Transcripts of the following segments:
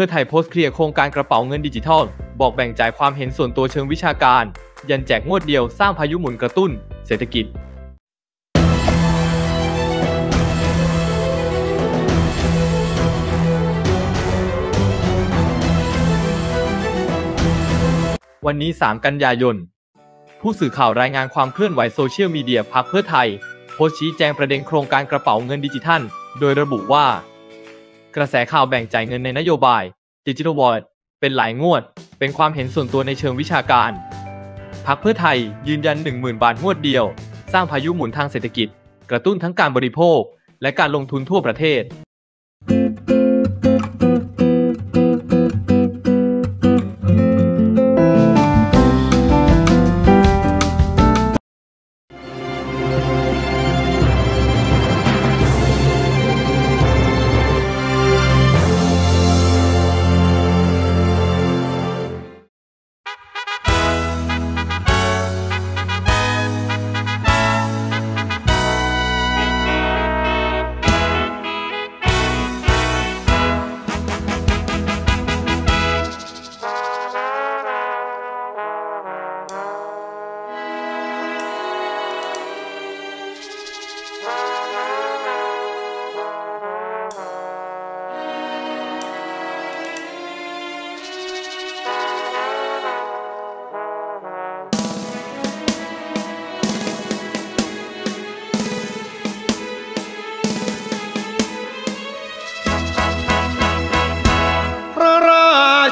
พื่อไทยโพสต์เคลียร์โครงการกระเป๋าเงินดิจิทัล บอกแบ่งจ่ายความเห็นส่วนตัวเชิงวิชาการ ยันแจกงวดเดียวสร้างพายุหมุนกระตุ้น เศรษฐกิจวันนี้ 3 กันยายน ผู้สื่อข่าวรายงานความเคลื่อนไหวโซเชียลมีเดียพักเพื่อไทย โพสต์ชี้แจงประเด็นโครงการกระเป๋าเงินดิจิทัล โดยระบุว่า กระแสข่าวแบ่งจ่ายเงินในนโยบายดิจิทัลวอลเล็ตเป็นหลายงวด เป็นความเห็นส่วนตัวในเชิงวิชาการพักเพื่อไทยยืนยัน 10,000 บาทงวดเดียว สร้างพายุหมุนทางเศรษฐกิจ กระตุ้นทั้งการบริโภค และการลงทุนทั่วประเทศ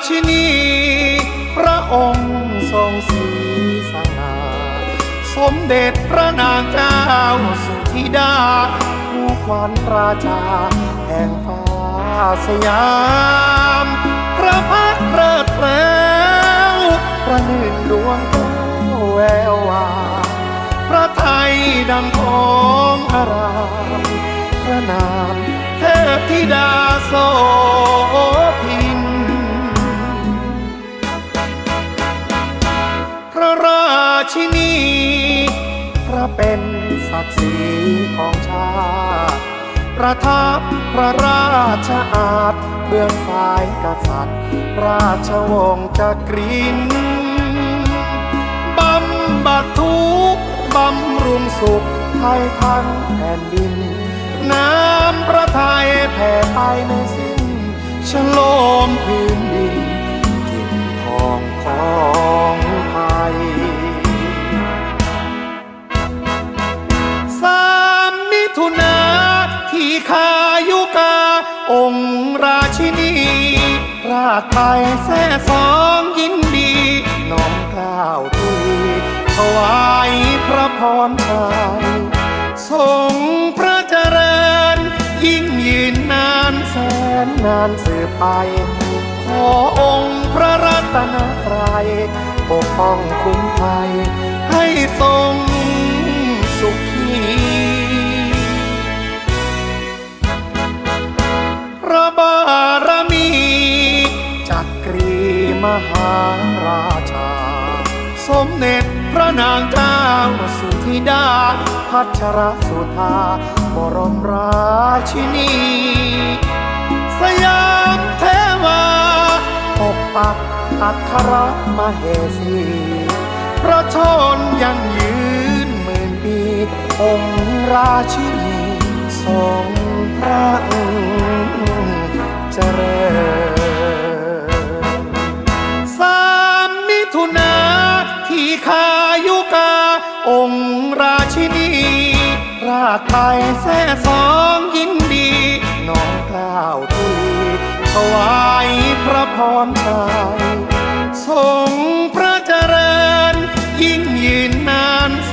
ชินีพระองค์ทรงสีสง่าสมเด็จพระนางเจ้าสุธิดา ผู้ควันราชาแห่งฟ้าสยามพระพักเริดแล้วประหนึ่งดวงแก้วแวววาพระไทยดังของอารามพระนามเทพธิดาโส กดิ์ศรีของชาติประทับพระราชอาณเบื้องฝ่ายกษัตริย์ ราชวงศ์จักรินบำบัดทุกบำรุงสุขไทยทั้งแผ่นดิน น้ำพระทัยแผ่ไปในสิ้นฉลมพื้นดิน ชินีราชไทยแซ่สองยินดี น้อมกล่าวทุยถวายพระพรชัยทรงพระเจริญ ยิ่งยืนนานแสนนานสืบไป ขอองค์พระรัตนตรัยปกป้องคุ้มภัยให้ทรง ราชา สมเด็จพระนางเจ้าสุธิดา พัชรสุธา บรมราชินี สยามเทวาปกปักอัครมเหสี พระชนยังยืนหมื่นปี องค์ราชินีทรงพระองค์เจริญ องค์ราชินีราชไทแซ่สองยินดี น้องกล่าวทุยถวายพระพรชัยทรงพระเจริญ ยิ่งยืนนานแส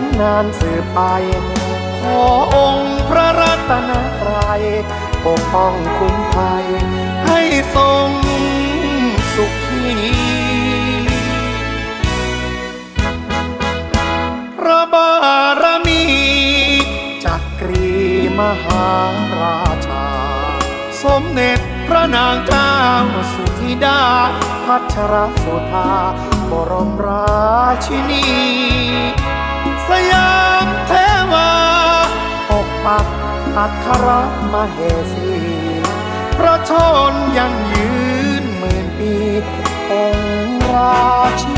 นนานสืบไป ขอองค์พระรัตนตรัยปกป้องคุ้มภัย ให้ทรงสุขี ระบารมีจักรีมหาราชา สมเด็จพระนางเจ้าสุธิดา พัชรสุธาบรมราชินี สยามเทวาปกปักอัครมเหสี พระชนยังยืนเวียนปีองราชิ